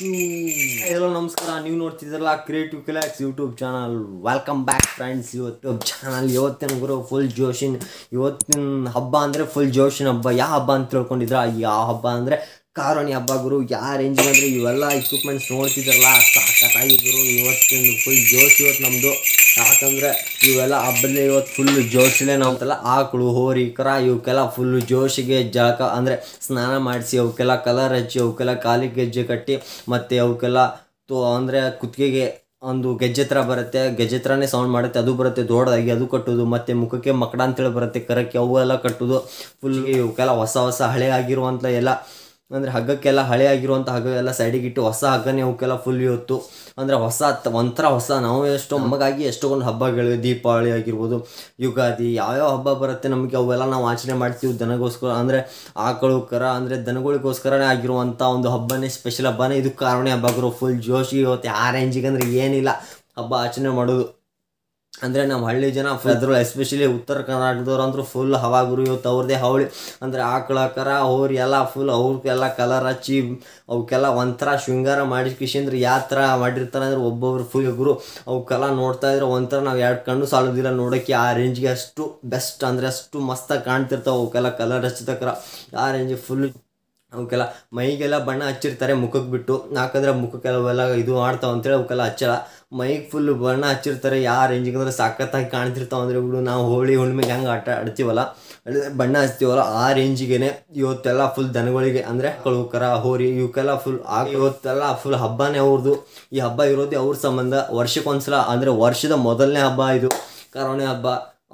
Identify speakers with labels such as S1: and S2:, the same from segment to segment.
S1: Hello ನಮಸ್ಕಾರ. ನೀವು ನೋಡ್ತಿದ್ದೀರಲ್ಲ creative clocks YouTube channel welcome back friends ಇವತ್ತು ಚಾನಲ್ ಇವತ್ತಿನ ಗುರು ಫುಲ್ ಜೋಶಿನ್. ಇವತ್ತಿನ ಹಬ್ಬ ಅಂದರೆ ಫುಲ್ ಜೋಶಿನ ಹಬ್ಬ. ಯಾವ ಹಬ್ಬ ಅಂತ ತಿಳ್ಕೊಂಡಿದ್ರ ಯಾವ ಹಬ್ಬ ಅಂದರೆ ಕಾರೋಣಿ ಹಬ್ಬ ಗುರು. ಯಾವ ರೇಂಜ್ ಅಂದರೆ ಇವೆಲ್ಲ ಇಕ್ವಿಪ್ಮೆಂಟ್ಸ್ ನೋಡ್ತಿದ್ರಲ್ಲ ಸಾಕತ್ತಾಗಿ ಗುರು. ಇವತ್ತಿನ ಫುಲ್ ಜೋಶ್ ಇವತ್ತು ನಮ್ಮದು ಯಾಕಂದರೆ ಇವೆಲ್ಲ ಹಬ್ಬದಲ್ಲಿ ಇವತ್ತು ಫುಲ್ ಜೋಶಿಲೆ ನಾವಂತೆಲ್ಲ ಆಕಳು, ಹೋರಿ, ಕರ, ಇವಕ್ಕೆಲ್ಲ ಫುಲ್ ಜೋಶಿಗೆ ಜಳಕ ಅಂದರೆ ಸ್ನಾನ ಮಾಡಿಸಿ ಅವಕ್ಕೆಲ್ಲ ಕಲರ್ ಹಚ್ಚಿ ಅವಕ್ಕೆಲ್ಲ ಕಾಲಿಗೆ ಗೆಜ್ಜೆ ಕಟ್ಟಿ ಮತ್ತು ಅವಕ್ಕೆಲ್ಲ ತೋ ಅಂದರೆ ಕುತ್ತಿಗೆಗೆ ಒಂದು ಗೆಜ್ಜೆ ಥರ ಬರುತ್ತೆ. ಗೆಜ್ಜೆ ಥರನೇ ಸೌಂಡ್ ಮಾಡುತ್ತೆ. ಅದು ಬರುತ್ತೆ ದೊಡ್ಡದಾಗಿ, ಅದು ಕಟ್ಟೋದು, ಮತ್ತು ಮುಖಕ್ಕೆ ಮಕಡ ಅಂತೇಳಿ ಬರುತ್ತೆ ಕರಕ್ಕೆ, ಅವು ಎಲ್ಲ ಕಟ್ಟೋದು. ಫುಲ್ ಇವಕ್ಕೆಲ್ಲ ಹೊಸ ಹೊಸ ಹಳೆ ಆಗಿರುವಂಥ ಎಲ್ಲ ಅಂದರೆ ಹಗ್ಗಕ್ಕೆಲ್ಲ ಹಳೆ ಆಗಿರುವಂಥ ಹಗ್ಗ ಎಲ್ಲ ಸೈಡಿಗೆ ಇಟ್ಟು ಹೊಸ ಹಗ್ಗನೇ ಅವಕ್ಕೆಲ್ಲ ಫುಲ್ ಇವತ್ತು ಅಂದರೆ ಹೊಸ ಒಂಥರ ಹೊಸ ನಾವು ಎಷ್ಟೋ ಮಗಾಗಿ ಎಷ್ಟೊಂದು ಹಬ್ಬಗಳು ದೀಪಾವಳಿ ಆಗಿರ್ಬೋದು ಯುಗಾದಿ ಯಾವ್ಯಾವ ಹಬ್ಬ ಬರುತ್ತೆ ನಮಗೆ ಅವೆಲ್ಲ ನಾವು ಆಚರಣೆ ಮಾಡ್ತೀವಿ ದನಗೋಸ್ಕರ. ಅಂದರೆ ಆಕಳು ಕರ ಅಂದರೆ ದನಗಳಿಗೋಸ್ಕರನೇ ಆಗಿರುವಂಥ ಒಂದು ಹಬ್ಬನೇ ಸ್ಪೆಷಲ್ ಹಬ್ಬನೇ. ಇದು ಕಾರಣ ಹಬ್ಬಗಳು ಫುಲ್ ಜೋಶಿ ಇವತ್ತು ಆ ರೇಂಜಿಗೆ ಅಂದರೆ ಏನಿಲ್ಲ. ಹಬ್ಬ ಆಚರಣೆ ಮಾಡೋದು. ಅಂದರೆ ನಮ್ಮ ಹಳ್ಳಿ ಜನ ಅದ್ರಲ್ಲಿ ಎಸ್ಪೆಷಲಿ ಉತ್ತರ ಕರ್ನಾಟಕದವ್ರು ಅಂದ್ರೆ ಫುಲ್ ಹವಾ ಗುರು ಇವತ್ತು ಅವ್ರದ್ದೇ ಹವಳಿ. ಅಂದರೆ ಆಕಳ ಕರ ಎಲ್ಲ ಫುಲ್ ಅವ್ರಿಗೆಲ್ಲ ಕಲರ್ ಹಚ್ಚಿ ಅವಕ್ಕೆಲ್ಲ ಒಂಥರ ಶೃಂಗಾರ ಮಾಡಿ ಕಿಶಂದ್ರೆ ಯಾವ ಥರ ಮಾಡಿರ್ತಾರೆ ಅಂದ್ರೆ ಒಬ್ಬೊಬ್ರು ಫುಲ್ ಗುರು. ಅವಕ್ಕೆಲ್ಲ ನೋಡ್ತಾ ಇದ್ರೆ ಒಂಥರ ನಾವು ಎರಡು ಕಣ್ಣು ಸಾಲೋದಿಲ್ಲ ನೋಡೋಕ್ಕೆ ಆ ರೇಂಜ್ಗೆ ಅಷ್ಟು ಬೆಸ್ಟ್ ಅಂದರೆ ಅಷ್ಟು ಮಸ್ತಾಗಿ ಕಾಣ್ತಿರ್ತಾವೆ ಅವಕ್ಕೆಲ್ಲ ಕಲರ್ ಹಚ್ಚಿದ ಆ ರೇಂಜ್ ಫುಲ್ ಅವಕ್ಕೆಲ್ಲ ಮೈಗೆಲ್ಲ ಬಣ್ಣ ಹಚ್ಚಿರ್ತಾರೆ ಮುಖಕ್ಕೆ ಬಿಟ್ಟು. ಯಾಕಂದ್ರೆ ಮುಖಕ್ಕೆಲ್ಲವೆಲ್ಲ ಇದು ಮಾಡ್ತಾವ ಅಂತೇಳಿ ಅವಕ್ಕೆಲ್ಲ ಹಚ್ಚಲ್ಲ. ಮೈಗೆ ಫುಲ್ ಬಣ್ಣ ಹಚ್ಚಿರ್ತಾರೆ. ಯಾವ ರೇಂಜಿಗೆ ಅಂದ್ರೆ ಸಾಕತ್ತಾಗಿ ಕಾಣ್ತಿರ್ತಾವ ಅಂದರೆ ಇವಳು ನಾವು ಹೋಳಿ ಹುಣ್ಣಿಮೆಗೆ ಹೆಂಗೆ ಆಟ ಆಡ್ತೀವಲ್ಲ ಬಣ್ಣ ಹಚ್ತೀವಲ್ಲ, ಆ ರೇಂಜಿಗೆನೆ ಇವತ್ತೆಲ್ಲ ಫುಲ್ ದನಗಳಿಗೆ ಅಂದರೆ ಕಳು ಕರ ಹೋರಿ ಇವಕ್ಕೆಲ್ಲ ಫುಲ್ ಆ ಇವತ್ತೆಲ್ಲ ಫುಲ್ ಹಬ್ಬನೇ ಅವ್ರದ್ದು ಈ ಹಬ್ಬ ಇರೋದೇ ಅವ್ರ ಸಂಬಂಧ. ವರ್ಷಕ್ಕೊಂದ್ಸಲ ಅಂದರೆ ವರ್ಷದ ಮೊದಲನೇ ಹಬ್ಬ ಇದು. ಕರೋನೆ ಹಬ್ಬ.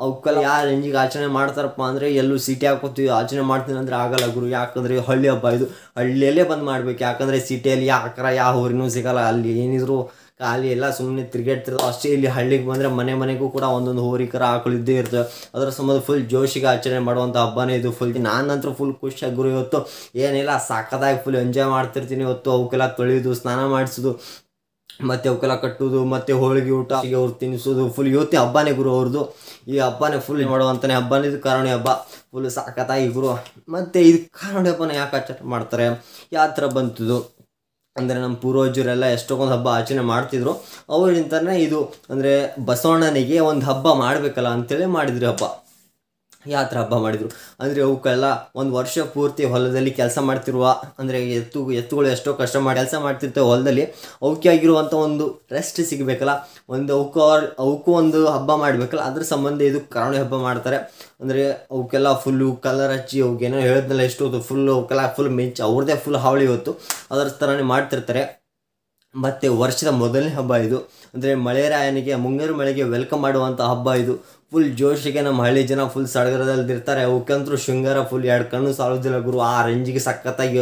S1: ಅವಕ್ಕೆಲ್ಲ ಯಾರು ರೇಂಜಿಗೆ ಆಚರಣೆ ಮಾಡ್ತಾರಪ್ಪ ಅಂದರೆ ಎಲ್ಲೂ ಸಿಟಿ ಹಾಕೋತೀವಿ ಆಚರಣೆ ಮಾಡ್ತೀನಿ ಅಂದರೆ ಆಗಲ್ಲ ಗುರು. ಯಾಕಂದರೆ ಹಳ್ಳಿ ಹಬ್ಬ ಇದು. ಹಳ್ಳಿಯಲ್ಲೇ ಬಂದು ಮಾಡ್ಬೇಕು. ಯಾಕಂದರೆ ಸಿಟಿಯಲ್ಲಿ ಯಾಕರ ಯಾವ ಊರಿನೂ ಸಿಗಲ್ಲ. ಅಲ್ಲಿ ಏನಿದ್ರು ಖಾಲಿ ಎಲ್ಲ ಸುಮ್ಮನೆ ತಿರುಗಾಡ್ತಿರ್ತಾವೆ ಅಷ್ಟೇ. ಇಲ್ಲಿ ಹಳ್ಳಿಗೆ ಬಂದರೆ ಮನೆ ಮನೆಗೂ ಕೂಡ ಒಂದೊಂದು ಹೋರಿಕರ ಆಕಳು ಇದ್ದೇ ಇರ್ತವೆ. ಅದರ ಸಂಬಂಧ ಫುಲ್ ಜೋಶಿಗೆ ಆಚರಣೆ ಮಾಡುವಂಥ ಹಬ್ಬನೇ ಇದು ಫುಲ್ ನಾನಂತೂ ಫುಲ್ ಖುಷಿಯಾಗಿ ಗುರು ಇವತ್ತು. ಏನಿಲ್ಲ, ಸಾಕದಾಗಿ ಫುಲ್ ಎಂಜಾಯ್ ಮಾಡ್ತಿರ್ತೀನಿ ಇವತ್ತು. ಅವಕ್ಕೆಲ್ಲ ತೊಳೆಯೋದು ಸ್ನಾನ ಮಾಡಿಸೋದು. ಮತ್ತೆ ಅವಕ್ಕೆಲ್ಲ ಕಟ್ಟೋದು, ಮತ್ತೆ ಹೋಳಿಗೆ ಊಟ ಅವ್ರು ತಿನ್ನಿಸೋದು ಫುಲ್ ಇವತ್ತಿನ ಹಬ್ಬನೇ ಗುರು ಅವ್ರದ್ದು ಈ ಹಬ್ಬನೇ ಫುಲ್ ಮಾಡುವಂತಾನೆ ಹಬ್ಬನೇ ಇದು ಕಾರಣ ಹಬ್ಬ. ಫುಲ್ ಸಖತ್ತಾಗಿ ಗುರು. ಮತ್ತೆ ಇದು ಕಾರಣ ಹಬ್ಬನ ಯಾಕೆ ಆಚರಣೆ ಮಾಡ್ತಾರೆ? ಯಾವ ಥರ ಬಂತದು? ಅಂದರೆ ನಮ್ಮ ಪೂರ್ವಜರೆಲ್ಲ ಎಷ್ಟೊಂದು ಹಬ್ಬ ಆಚರಣೆ ಮಾಡ್ತಿದ್ರು. ಅವರಿಂದನೇ ಇದು, ಅಂದರೆ ಬಸವಣ್ಣನಿಗೆ ಒಂದು ಹಬ್ಬ ಮಾಡಬೇಕಲ್ಲ ಅಂತೇಳಿ ಮಾಡಿದ್ರು ಹಬ್ಬ. ಯಾವ ಥರ ಹಬ್ಬ ಮಾಡಿದರು? ಅಂದರೆ ಅವಕ್ಕೆಲ್ಲ ಒಂದು ವರ್ಷ ಪೂರ್ತಿ ಹೊಲದಲ್ಲಿ ಕೆಲಸ ಮಾಡ್ತಿರುವ, ಅಂದರೆ ಎತ್ತು, ಎತ್ತುಗಳು ಎಷ್ಟೋ ಕಷ್ಟ ಮಾಡಿ ಕೆಲಸ ಮಾಡ್ತಿರ್ತವೆ ಹೊಲದಲ್ಲಿ, ಅವಕ್ಕೆ ಆಗಿರುವಂಥ ಒಂದು ರೆಸ್ಟ್ ಸಿಗಬೇಕಲ್ಲ? ಒಂದು ಅವಕ್ಕೂ ಅವ್ರ- ಅವಕ್ಕೂ ಒಂದು ಹಬ್ಬ ಮಾಡಬೇಕಲ್ಲ? ಅದ್ರ ಸಂಬಂಧ ಇದು ಕರಾವಳಿ ಹಬ್ಬ ಮಾಡ್ತಾರೆ. ಅಂದರೆ ಅವಕ್ಕೆಲ್ಲ ಫುಲ್ಲು ಕಲರ್ ಹಚ್ಚಿ ಅವಕ್ಕೇನೋ ಹೇಳಿದ್ನಲ್ಲ ಎಷ್ಟು ಫುಲ್ಲು ಅವಕ್ಕೆಲ್ಲ ಫುಲ್ ಮಿಂಚ್ ಅವ್ರದ್ದೇ ಫುಲ್ ಹಾವಳಿ ಇವತ್ತು. ಅದರ ಥರನೇ ಮಾಡ್ತಿರ್ತಾರೆ. ಮತ್ತು ವರ್ಷದ ಮೊದಲನೇ ಹಬ್ಬ ಇದು. ಅಂದರೆ ಮಳೆರಾಯನಿಗೆ, ಮುಂಗಾರು ಮಳೆಗೆ ವೆಲ್ಕಮ್ ಮಾಡುವಂಥ ಹಬ್ಬ ಇದು. ಫುಲ್ ಜೋಶಿಗೆ ನಮ್ಮ ಹಳ್ಳಿ ಜನ ಫುಲ್ ಸಡಗರದಲ್ಲಿ ಇರ್ತಾರೆ. ಅವಕ್ಕಂತೂ ಶೃಂಗಾರ ಫುಲ್ ಎರಡು ಕಣ್ಣು ಸಾಲೋದಿಲ್ಲ ಗುರು. ಆ ರೇಂಜಿಗೆ ಸಖತ್ತಾಗಿ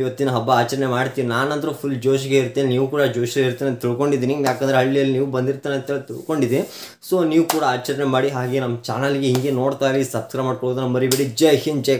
S1: ಇವತ್ತಿನ ಹಬ್ಬ ಆಚರಣೆ ಮಾಡ್ತೀನಿ ನಾನಂತರೂ ಫುಲ್ ಜೋಶಿಗೆ ಇರ್ತೇನೆ. ನೀವು ಕೂಡ ಜೋಶಿಗೆ ಇರ್ತೇನೆ ಅಂತ ತಿಳ್ಕೊಂಡಿದ್ದೀನಿ. ಯಾಕಂದರೆ ಹಳ್ಳಿಯಲ್ಲಿ ನೀವು ಬಂದಿರ್ತಾನೆ ಅಂತೇಳಿ ತಿಳ್ಕೊಂಡಿದ್ದೀನಿ. ಸೊ ನೀವು ಕೂಡ ಆಚರಣೆ ಮಾಡಿ ಹಾಗೆ ನಮ್ಮ ಚಾನಲ್ಗೆ ಹಿಂಗೆ ನೋಡ್ತಾ ಇರಿ. ಸಬ್ಸ್ಕ್ರೈಬ್ ಮಾಡ್ಕೊಳ್ಳೋದನ್ನ ಮರಿಬೇಡಿ. ಜೈ ಹಿಂದ್, ಜೈ